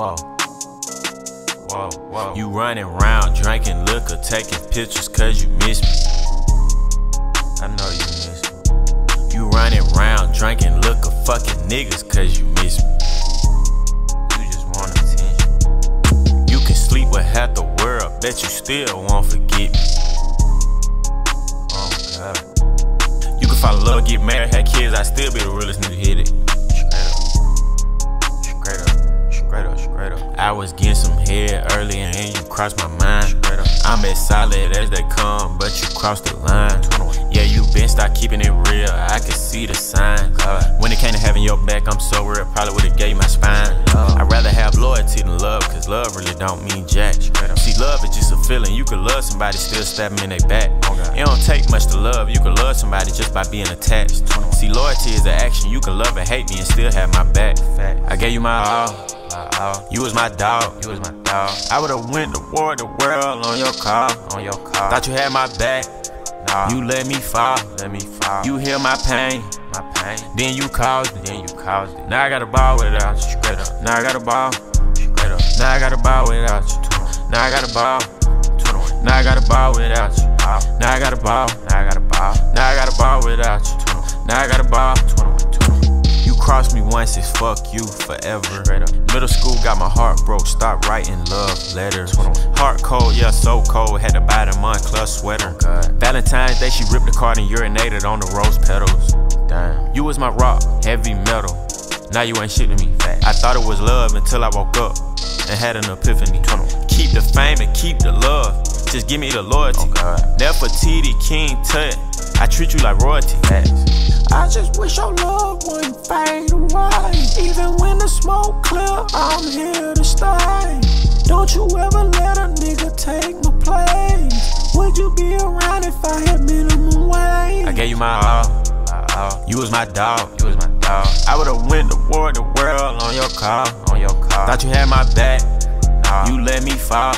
Whoa. Whoa, whoa. You running around drinking liquor, taking pictures cause you miss me. I know you miss me. You running around drinking liquor, fucking niggas cause you miss me. You just want attention. You can sleep with half the world, bet you still won't forget me. Oh God. You can in love, get married, have kids, I still be the realest nigga was getting some head early and you crossed my mind. I'm as solid as they come, but you crossed the line. Yeah, you been start keeping it real, I can see the signs. When it came to having your back, I'm so real, probably would've gave my spine. I'd rather have loyalty than love, cause love really don't mean jack. Feeling. You can love somebody, still stab them in their back. Oh, it don't take much to love, you can love somebody just by being attached. See, loyalty is an action, you can love and hate me and still have my back. I gave you my all. You was my dog. You was my dog. I would've went to war the world on your car. On your car. Thought you had my back. Nah. You let me fall. Let me fall. You heal my pain. My pain. Then you caused it. Then you caused it. Now I got a ball without you. Straight up. Now I got a ball. Straight up. Now I got a ball without you. Now I got a ball. Now I gotta ball without you. Now I gotta ball. Now I gotta ball. Now I got a ball without you. Now I got a ball cross me once, it's fuck you forever. Middle school got my heart broke, stop writing love letters. Heart cold, yeah, so cold, had to buy the Moncler sweater. Oh, Valentine's Day, she ripped the card and urinated on the rose petals. Damn. You was my rock, heavy metal. Now you ain't shit to me. I thought it was love until I woke up and had an epiphany. Keep the fame and keep the love. Just give me the loyalty. Oh Nefertiti, King Tut. I treat you like royalty. I just wish your love wouldn't fade away. Even when the smoke clear, I'm here to stay. Don't you ever let a nigga take my place. Would you be around if I had minimum wage? I gave you my all. You was my dog. You was my dog. I would've went to war the world on your car. On your car. Thought you had my back. Nah. You let me fall.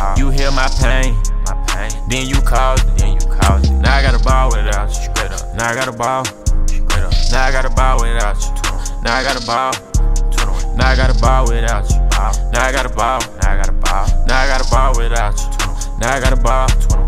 Let. You hear my pain. My pain. Then you caused it. Then you caused it. Now I got a ball without you. Straight up. Now I got a ball. Now I got a ball without you. Now I got a ball. Now I got a ball without you. Now I got a ball. Now I got a ball. Now I got a ball without you. Now I got a ball.